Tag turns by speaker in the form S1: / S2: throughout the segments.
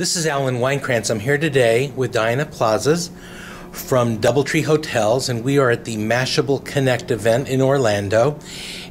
S1: This is Alan Weinkrantz. I'm here today with Diana Plazas from Doubletree Hotels, and we are at the Mashable Connect event in Orlando.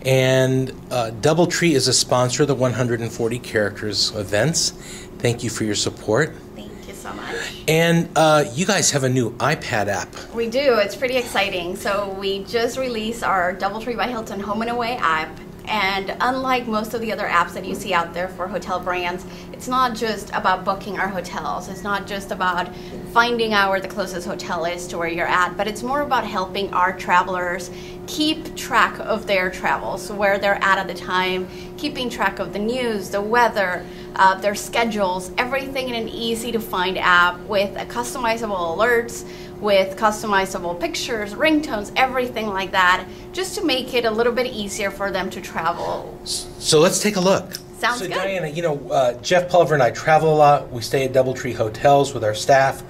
S1: And uh, Doubletree is a sponsor of the 140 Characters events. Thank you for your support.
S2: Thank you so much.
S1: And uh, you guys have a new iPad app.
S2: We do. It's pretty exciting. So we just released our Doubletree by Hilton Home and Away app. And unlike most of the other apps that you see out there for hotel brands, it's not just about booking our hotels. It's not just about finding out where the closest hotel is to where you're at, but it's more about helping our travelers keep track of their travels, where they're at at the time, keeping track of the news, the weather, uh, their schedules, everything in an easy to find app with customizable alerts with customizable pictures, ringtones, everything like that, just to make it a little bit easier for them to travel.
S1: So let's take a look.
S2: Sounds
S1: so
S2: good.
S1: Diana, you know, uh, Jeff Pulver and I travel a lot. We stay at Doubletree hotels with our staff.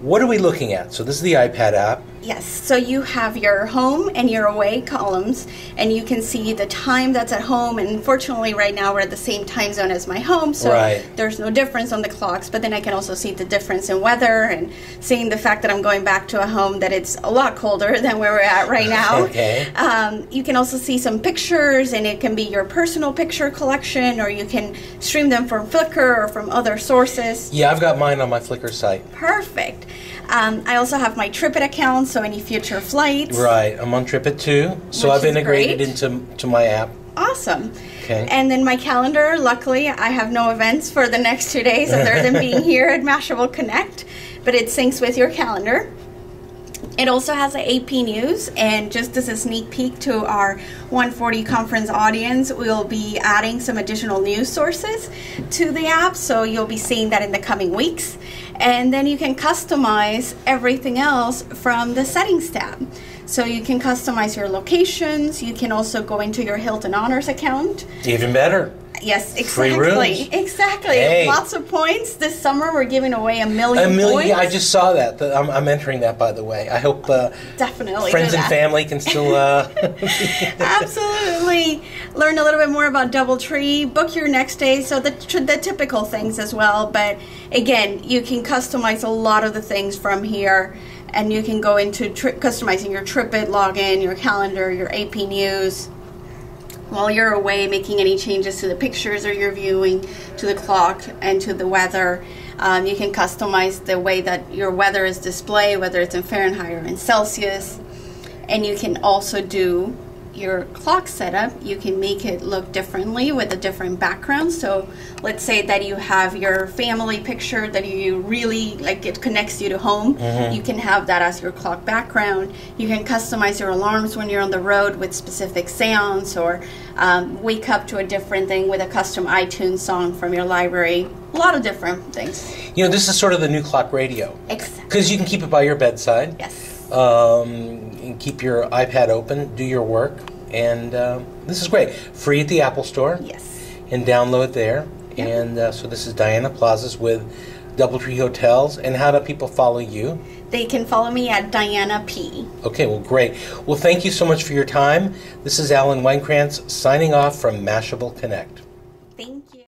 S1: What are we looking at? So this is the iPad app.
S2: Yes, so you have your home and your away columns, and you can see the time that's at home. And fortunately, right now we're at the same time zone as my home, so
S1: Right.
S2: there's no difference on the clocks. But then I can also see the difference in weather and seeing the fact that I'm going back to a home that it's a lot colder than where we're at right now.
S1: Okay.
S2: Um, you can also see some pictures, and it can be your personal picture collection, or you can stream them from Flickr or from other sources.
S1: Yeah, I've got mine on my Flickr site.
S2: Perfect. Um, I also have my Tripit account, so any future flights.
S1: Right, I'm on Tripit too. So
S2: Which
S1: I've integrated
S2: great.
S1: into to my app.
S2: Awesome.
S1: Okay.
S2: And then my calendar, luckily, I have no events for the next two days other than being here at Mashable Connect, but it syncs with your calendar. It also has a AP News, and just as a sneak peek to our 140 conference audience, we'll be adding some additional news sources to the app, so you'll be seeing that in the coming weeks. And then you can customize everything else from the settings tab. So you can customize your locations, you can also go into your Hilton Honors account.
S1: Even better.
S2: Yes,
S1: Free
S2: exactly.
S1: rooms.
S2: Exactly.
S1: Hey.
S2: Lots of points. This summer we're giving away a million
S1: A million.
S2: points.
S1: Yeah, I just saw that. I'm, I'm entering that, by the way. I hope uh,
S2: Definitely
S1: friends and family can still. Uh,
S2: Absolutely. Learn a little bit more about DoubleTree. Book your next day. So the the typical things as well. But again, you can customize a lot of the things from here, and you can go into customizing your Tripit login, your calendar, your AP News. While you're away, making any changes to the pictures or you're viewing, to the clock and to the weather. Um, you can customize the way that your weather is displayed, whether it's in Fahrenheit or in Celsius and you can also do your clock setup you can make it look differently with a different background. So let's say that you have your family picture that you really like it connects you to home. You can have that as your clock background. You can customize your alarms when you're on the road with specific sounds or um, wake up to a different thing with a custom itunes song from your library. A lot of different things.
S1: You know, this is sort of the new clock radio.
S2: Exactly.
S1: Because you can keep it by your bedside.
S2: yes
S1: um, and keep your iPad open, do your work, and uh, this is great. Free at the Apple Store,
S2: yes
S1: and download there.
S2: Yep.
S1: And uh, so this is Diana Plazas with DoubleTree Hotels. And how do people follow you?
S2: they can follow me at diana p
S1: Okay, well, great. Well, thank you so much for your time. This is Alan Weinkrantz signing off from Mashable Connect.